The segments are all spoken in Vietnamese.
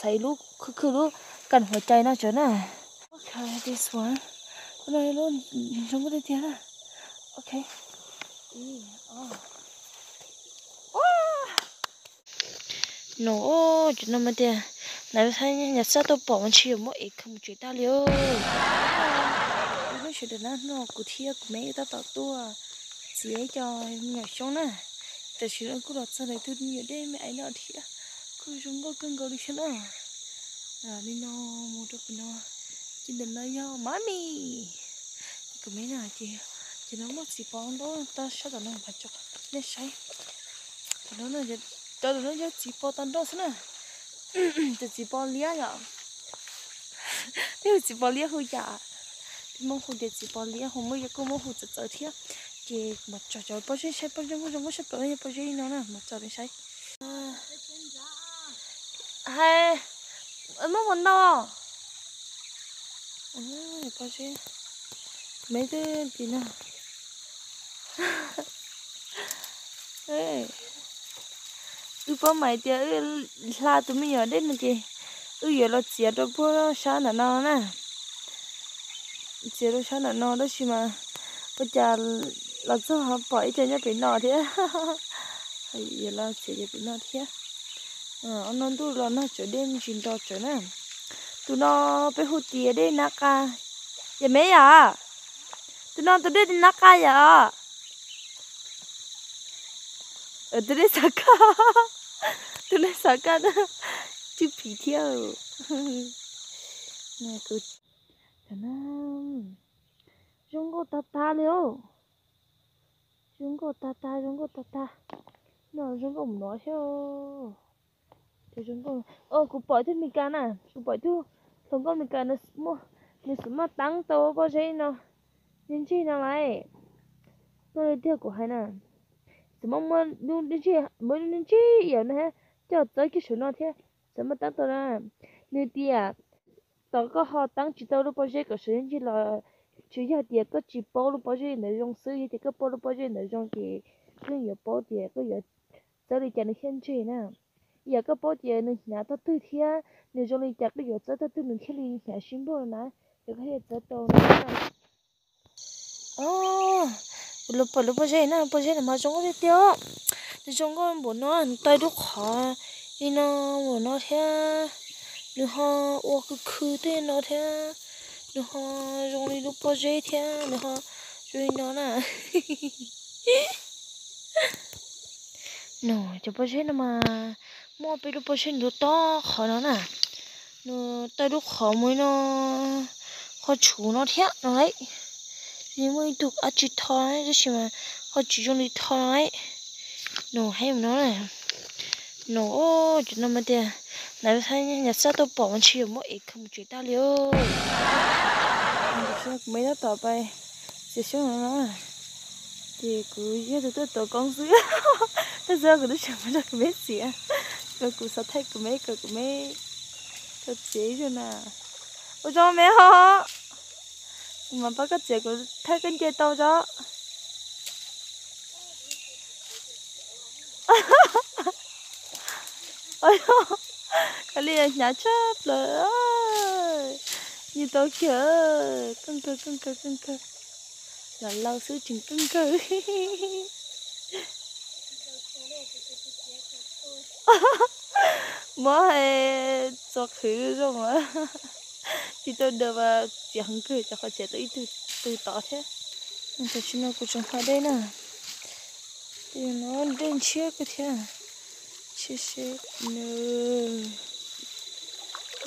thấy lúc cứ cứ lúc cần phải chạy nó chỗ này okay this one. cái này luôn không có đi tiền à okay. nó chỗ nào mà tiền này thấy nhà sát tôi bỏ một chiều mỗi ít không chịu ta liêu nó được nữa, nó cụ thiệt mấy ta tạo tua chỉ ấy cho nhỏ xong nè tại chỉ nó cũng đọt ra đây tôi nhiều đây mẹ ấy nó thiệt cứ chúng có cưng cầu đi xem nào. À đi nó mua được nó chỉ đừng lấy nhau mami cái mấy nào chị chị nó mất gì bón đó, ta sao tao nó phải chọc nên say. Nó nó giờ cho nó giờ chỉ bón tan đó nữa thì chỉ bón lia rồi nếu chỉ bón lia hơi già dạ. thì mong hồ để chỉ bón lia hồ mới có mong hồ tự tự thiệt chị mà cho cho bao nhiêu say bao nhiêu bao nhiêu bao nhiêu bao nhiêu nó nè mà cho đến say. À hay. Em muốn muốn đâu ừ bao nhiêu mấy đứa gì nào? Ê. Ư, bố mày thì ư, la tụi mình ở đây nè chị ư, giờ nó chia chị bố nó sao nè nó nè. Chia ở sao nè nó đó chứ mà. Bây giờ là sao họ bỏ cho nhau bị nọ thế. Giờ là chia cho bị nọ thế ờ nó tu là nó trở đêm chín to trở nè. Tụi nó phải hụt tiền đi nà ca. Dạ giờ mấy à? Tụi nó, tụi đi nà ca giờ ở tụi đi sao ca. Tụi nó sao ca đó. Chú bị theo nè, cứ dạ thế nào chúng có ta ta liêu chúng có ta ta chúng có ta ta. Nó chúng có nói theo cái chúng à? con ô cụ bỏ thêm mình can nè cụ bỏ thu. Không có mình can nó mua nó sớm mà tăng tàu có gì nó. Nên chi nó lại nó đi theo của hai nè sắm mà luôn nên chi? Mới nên chi? Hiểu nè. Cho tới cái số nó thế. Sớm mà tăng tàu nè nên tia à, tàu có họ tăng chỉ tàu lúc bao giờ có số nên chi là chỉ là tia có chỉ bao lúc bao giờ nội dung sử thì có bao lúc bao giờ nội dung thì cứ nhiều bao tia cứ nhiều tới đi cho nó hiện chi nè giờ có bao giờ nữa nhà tôi tư thế nếu trong lịch chặt bây giờ tôi tôi mình khi đi nhà xin bố nè giờ có thể tôi tôi nè oh lúc bao lúc bao giờ nè bao giờ mà trong cái tiêu thì chúng cái bộ nó tay đúc khó đi nó bộ nó thế nữa họ ô cứ cứ thế nó thế nữa họ trong đi lúc bao giờ thế nữa họ rồi nó nè nó cho bao giờ mà mua bị lúc bớt đồ to khó nó nè nó tay lúc khó mới nó khó chú nó thế nó đấy thì mới được ăn chỉ thò đấy chứ mà khó chú trong đi thò đấy nó hay nó này nó cho nó mà tiền này thấy nhà sát tôi bỏ một chiều mỗi ít không chuyện ta liêu mấy nó tỏ bay chỉ xuống nó thì cứ như tôi tôi con dưới bây giờ cứ chẳng phải là cái gì à cái cú sao thấy của mấy cái của mấy cái chế cho nè ôi cho mẹ hả mà bác cái chế của thấy cái chế tao cho ôi cái liền nhà chớp rồi như tao kìa cưng cơ cưng cơ cưng cơ là lâu xứ chừng cưng cơ mới hay cho khứ rồi mà thì tôi đưa vào chỉ cười cho họ trẻ tôi từ từ tỏ thế. Nhưng tôi chỉ nói của chúng ta đây nè. Thì nó đen chia cái thế à. chia chia nè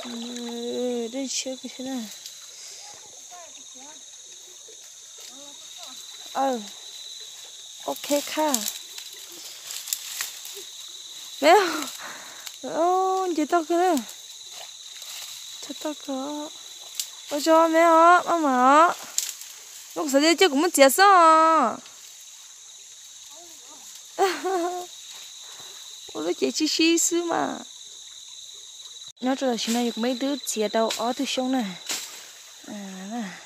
nè đen chia cái thế này ờ. Ok 어, 이제 ô chị tao kìa thật tao 엄마. ôi cho mẹ hả mama lúc 시스마. đi chơi cũng muốn chết sao ôi chị chi chi mà nó cho là xin này mấy đứa chia tao ở từ sông này à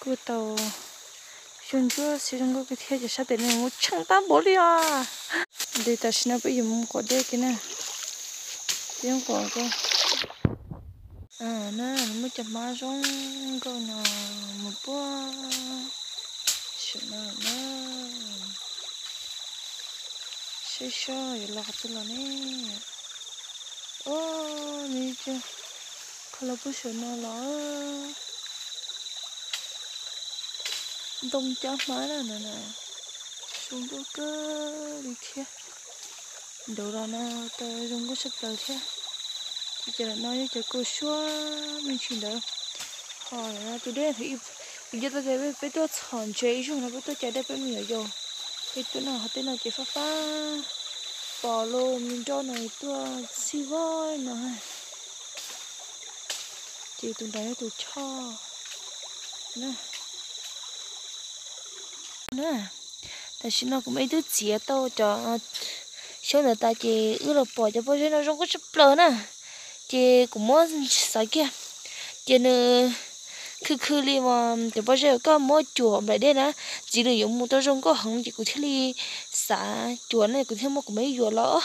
cứ tao chúng tôi sẽ không có cái thế cho sao đến này một chẳng ta bỏ đi à để ta xin bây giờ muốn có đây cái này tiếng của cô à nè mới chậm má rong cô nào một bữa chuyện nào nè sẽ sao vậy là cái là nè ô mi chứ. Không là bữa chuyện nào là đông chó má nè nè nè. Xuống bữa cơ đi kia đồ đó nó tôi dùng cái sắp tới thế. Chỉ chờ nói cho cô xóa mình chuyển đỡ hỏi là tôi đây thì bây giờ tôi thấy bây tôi chọn chơi chung là bây tôi chạy đây bây mình ở rồi bây tôi nào họ tên là chỉ phá phá bỏ lô, mình cho này tôi xí voi này. Chỉ tôi đấy tôi cho. Nè. Nè. Tại sao nó cũng mấy đứa chia tao cho sau nữa ta chỉ ước là bỏ cho bao nhiêu nó không có sắp lớn nè. Chỉ cũng muốn sợ kia. Chỉ nữa khư khư li mà thì bao giờ có mua chùa lại đây nè. Chỉ được dùng một tao rong có hỏng chỉ cũng thấy li xả chùa này cũng thấy cũng mấy chùa lỡ.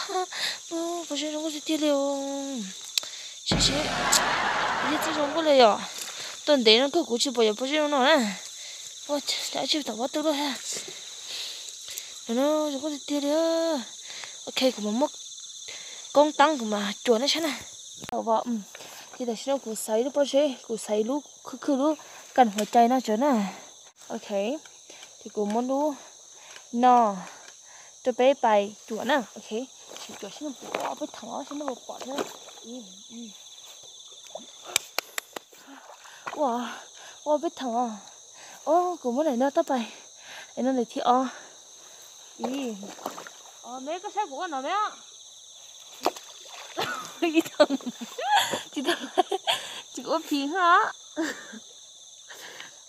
Bao giờ rong có thể liều. Xí sẽ bây giờ rong có liều à? tuần đấy nó cứ cũng chỉ bao giờ bao giờ nó nè. Ô đã chịu tao bắt tôi rồi ha. Nó rong có thể liều ok cũng mất công tăng của mà chùa nó chán à bảo vợ thì để nó cũng sấy lúc bao giờ cũng sấy lúc cứ cứ lúc, cần phải chạy nó chỗ à ok, thì cũng muốn lúc, no, tôi bé bài chuột nè. Ok chỉ chùa xin nó bỏ với thằng xin nó bỏ nữa wow wow biết thằng à ô cũng muốn này nó tao bài nó này thì ờ ờ mấy cái xe của nó mấy á. Cái thằng chị thằng chị có phí hả?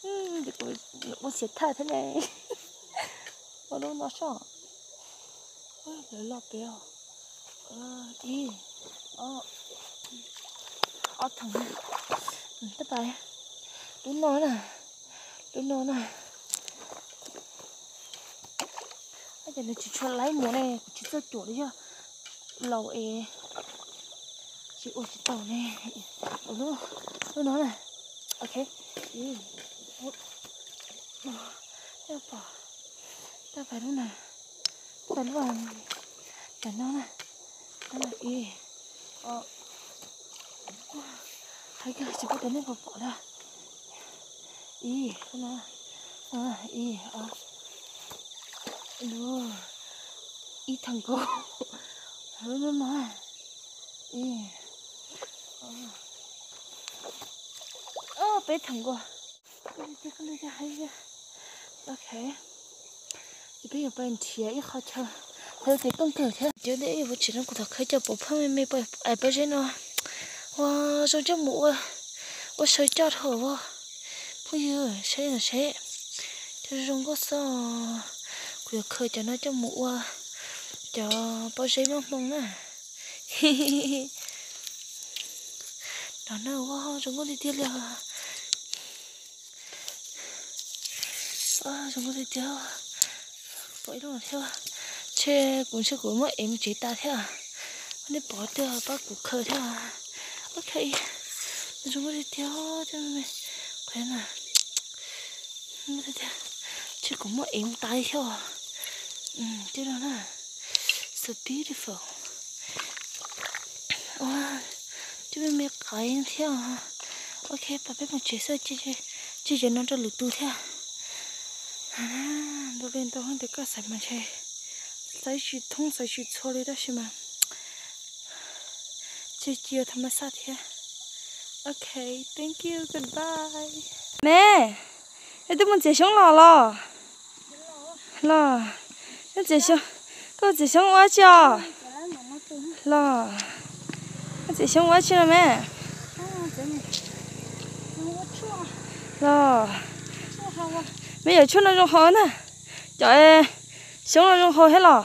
Chị có có xịt thả thế này. Ở đâu nó sao ôi lấy lọt béo ờ đi. Ờ. Ờ thằng tất bài đúng nó nè. Đúng nó nè. Bây giờ nó chỉ cho lấy mùa này chỉ cho chỗ đấy chưa lầu ế. Chị ôi chị tàu này. Ôi nó nó nói này. Ok. Ừ ta bỏ ta phải lúc này. Phải lúc này phải nó này. Nó là y ờ. Thấy cái chỉ có đến đây bỏ bỏ ra y nó à y ờ nó y thằng cô nó nó nói y 어, 배 탄 거. 이제 그러자 하자. 오케이. bây giờ bên chia ít khó chờ theo thì công thử thế chứ để vụ chỉ nó cũng thật khai cho bộ phim mình bây ai bây giờ nó wow rồi cho mũ à ô sợi cho thở wow bây giờ sẽ là sẽ cho rong có sao cũng khơi cho nó cho mũ cho bao giấy mong mong nè đó nó wow chúng có đi tiêu liền à chúng có đi tiêu bỏ đâu theo che cũng sẽ của mọi em chỉ ta theo nó bỏ theo bác cũng khơi theo ok chúng tôi đi theo cho mày khỏe nè nó đi tiêu chỉ của mọi em tay theo Mm, do you know? So beautiful. Wow, chúng mình cái theo. Ok, bà biết một chế sơ chơi chơi chơi chơi nó cho lụt tu theo. À, đồ lên tao không được có sạch mà chơi. Sai chú thông sai chú cho lấy đó xem mà. Chơi chiều thăm sát theo. Ok, thank you, goodbye. Mẹ, em tôi muốn chơi sống lò lò. Lò em chạy xuống cô chạy xuống quá chưa lò em chạy xuống quá chưa mẹ lò bây giờ chút nó trong hồ nè trời xuống nó trong hồ hết lò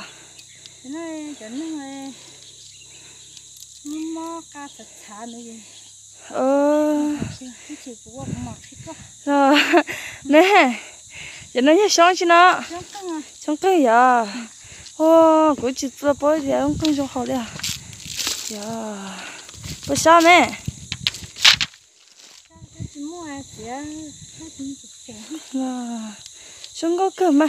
ờ rồi nè giờ nó nhớ sống chứ nó. Sống cái giờ ô cũng chỉ là bơi thì ông không trong hồ đấy à? Giờ bữa mẹ. À xuống có cơ mà.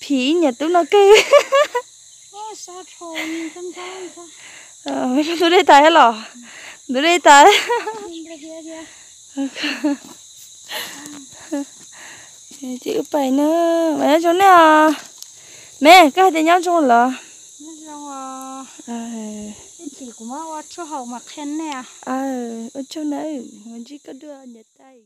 Phí nhà tôi nó kê ờ mấy con tôi đây tay hết lò? Tôi đây tay chữ bài nữa. Mẹ chỗ này à? Mẹ cái thì nhau chỗ là chỉ của mà cho hậu mặc khen nè. À ở chỗ này mình chỉ có đưa nhật tay